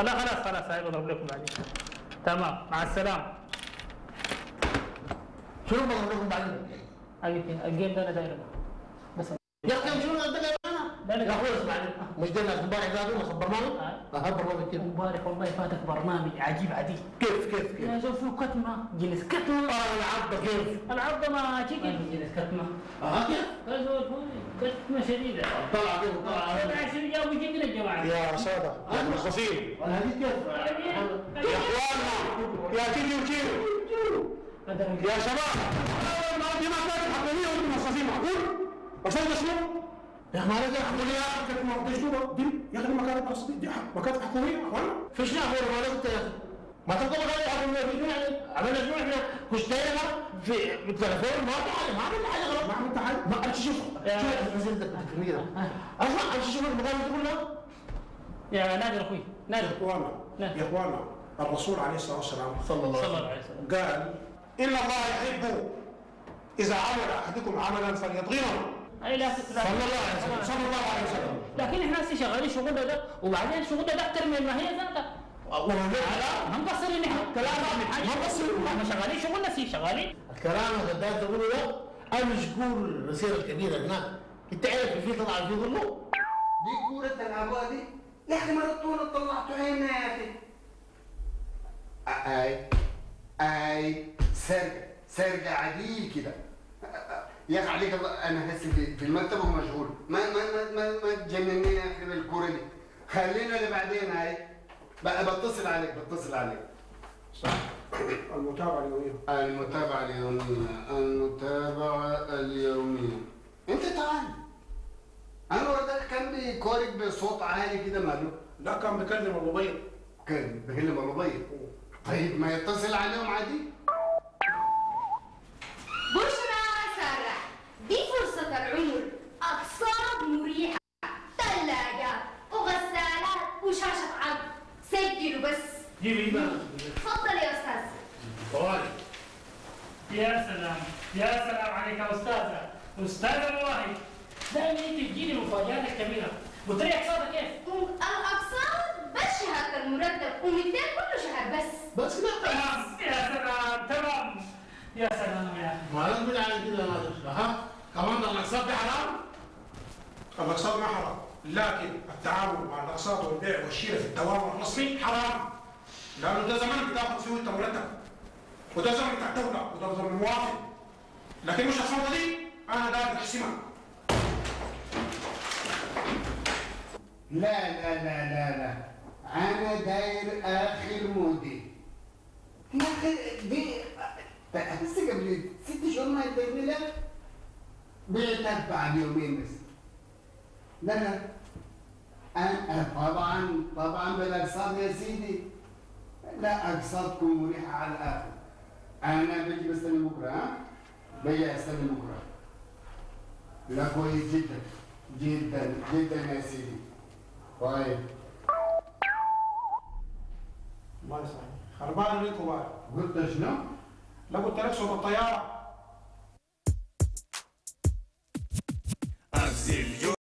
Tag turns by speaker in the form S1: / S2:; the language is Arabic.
S1: لا خلاص خلاص هاي بضرب لكم بعدين تمام مع السلامه
S2: شنو بضرب لكم بعدين؟
S1: الجيم ده أنا دايره بس
S2: يا أخي شنو قصدك يا أخوي اسمعني مش ده امبارح قالوا نصب برنامج؟
S1: آه.
S2: آه برنامج كده
S1: مبارك والله فاتك برنامج عجيب عديد
S2: كيف كيف كيف؟
S1: يا زول فيه كتمه جلس كتمه
S2: آه العبد كيف؟
S1: العرض ما شكل جلس كتمه
S2: آه كيف؟
S1: يا زول كتمه شديده
S2: طلع كيف طلع
S1: طلع عشان
S3: يا سادة يا
S2: كيف؟
S3: يا إخواننا يا تيجي وتيجي يا شباب ما دي ما كانت حقانية وأنتم ملخصين معقول؟ هذا شنو؟
S2: يا أخي ما لك حقول يا أخي
S3: كيف ما قلتش له دي يا أخي ما كانت قصدي دي كانت حكومية اخوانا
S2: فيش نعمل ما لك يا أخي ما تبقى مكان حقول في شنو؟ عملنا شنو إحنا كشتينا في بالتليفون ما في حاجة ما عملنا حاجة غلط
S3: ما عملت حاجة
S2: ما امشي شوف شوف نزلت التكنيك اسمع امشي شوف المكان تقول له
S1: يا نادر أخوي نادر.
S3: يا اخوانا
S1: نعم.
S3: يا اخوانا الرسول عليه الصلاة والسلام
S2: صلى الله عليه وسلم.
S3: قال إن الله يحب إذا عمل أحدكم عملا فليتقنه
S1: أي لا
S2: صلى الله عليه وسلم
S3: صلى الله عليه وسلم.
S1: لكن إحنا هسه شغالين شغلنا ده. وبعدين شغلنا ده أكثر من ما هي ذاتها ما مقصرين إحنا كلام ما مقصرين إحنا شغالين شغلنا فيه شغالين
S2: الكلام اللي قدام تقوله ده أنا مش كور الرسيره الكبيره هناك. أنت عارف في طلع في ظله؟
S4: دي كورة الأبوة يا أخي مرتونا طلعتوا عيننا يا أخي أي أي سرقة سرقة عادية كده. يا أخي عليك الله أنا هسه في في المكتب ومشغول ما ما ما ما, ما تجنني يا أخي بالكورة دي. خلينا لبعدين هاي بقى بتصل عليك بتصل عليك.
S3: صح المتابعة اليومية.
S4: المتابعة اليومية المتابعة اليومية. أنت تعال. أنا وردك كان بيكورك بصوت عالي كده ماله.
S3: لا كان بيكلم أبو بيض.
S4: كان بكلم الربيع طيب ما يتصل عليهم عادي؟
S5: بشرى سارة دي فرصة العمر أقساط مريحة ثلاجات وغسالات وشاشة عرض. سجلوا بس.
S2: جيبي بقى.
S5: تفضل يا أستاذ.
S2: طوالي
S1: يا سلام يا سلام عليك يا أستاذة. أستاذة والله دائما انت تجيني المفاجات الكبيرة. قلت لي اقساطها كيف؟
S5: الأقساط بس شهادة المرتب و200 كل شهر بس.
S2: بس كده
S1: تمام. يا سلام تمام. يا سلام يا أخي.
S2: ما لازم على كده يا ناصر ها كمان ده الاقساط دي حرام؟
S3: الأقساط ما حرام. لكن التعامل مع الأقساط والبيع والشراء في الدوام الرسمي حرام. لأنه ده زمان بتاخد فيه أنت مرتب. وده زمن بتاع الدولة وده زمن موافق. لكن مش الفوضى دي؟ أنا قادر أحسمها.
S4: لا لا لا لا لا. أنا داير آخر مودي. يا أخي دي لسه قبل ست شهور ما يديرني لا. بعتك بعد يومين بس. لا لا. أنا طبعا طبعا بالأقساط يا سيدي. لا أقساطكم مريحة على الآخر. أنا بجي بستني بكرة ها؟ بجي أستني بكرة. لا كويس جدا. جدا جدا يا سيدي. طيب.
S3: خربان لكم بقى
S4: قلت شنو؟
S3: لا قلت لك صوت الطيارة